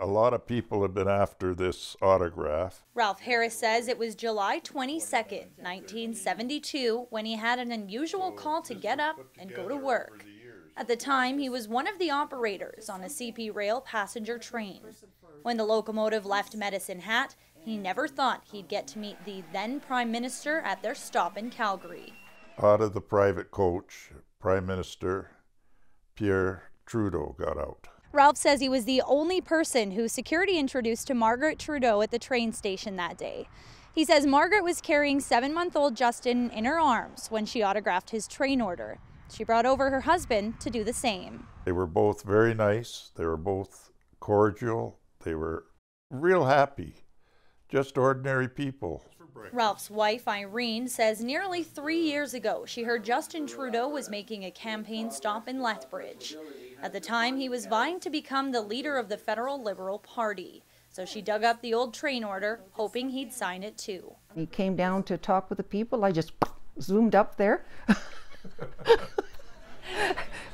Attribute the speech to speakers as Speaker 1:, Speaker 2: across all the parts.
Speaker 1: A lot of people have been after this autograph.
Speaker 2: Ralph Harris says it was July 22nd, 1972, when he had an unusual call to get up and go to work. At the time, he was one of the operators on a CP Rail passenger train. When the locomotive left Medicine Hat, he never thought he'd get to meet the then Prime Minister at their stop in Calgary.
Speaker 1: Out of the private coach, Prime Minister Pierre Trudeau got out.
Speaker 2: Ralph says he was the only person who security introduced to Margaret Trudeau at the train station that day. He says Margaret was carrying seven month old Justin in her arms when she autographed his train order. She brought over her husband to do the same.
Speaker 1: They were both very nice, they were both cordial, they were real happy, just ordinary people.
Speaker 2: Ralph's wife, Irene, says nearly three years ago she heard Justin Trudeau was making a campaign stop in Lethbridge. At the time, he was vying to become the leader of the federal Liberal Party. So she dug up the old train order, hoping he'd sign it too.
Speaker 3: He came down to talk with the people. I just zoomed up there.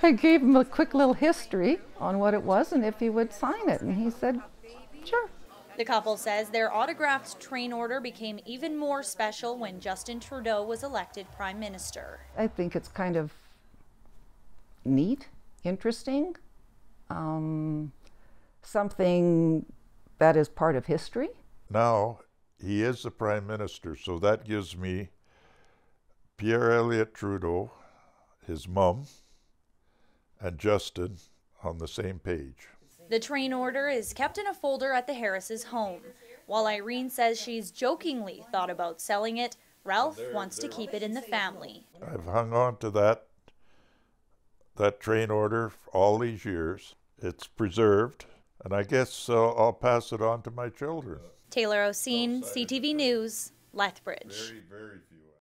Speaker 3: I gave him a quick little history on what it was and if he would sign it. And he said, sure.
Speaker 2: The couple says their autographed train order became even more special when Justin Trudeau was elected prime minister.
Speaker 3: I think it's kind of neat, interesting, um, something that is part of history.
Speaker 1: Now he is the prime minister, so that gives me Pierre Elliott Trudeau, his mum, and Justin on the same page.
Speaker 2: The train order is kept in a folder at the Harris's home. While Irene says she's jokingly thought about selling it, Ralph wants to keep it in the family.
Speaker 1: I've hung on to that that train order all these years. It's preserved, and I guess uh, I'll pass it on to my children.
Speaker 2: Taylor Oseen, CTV News, Lethbridge.
Speaker 1: Very, very few.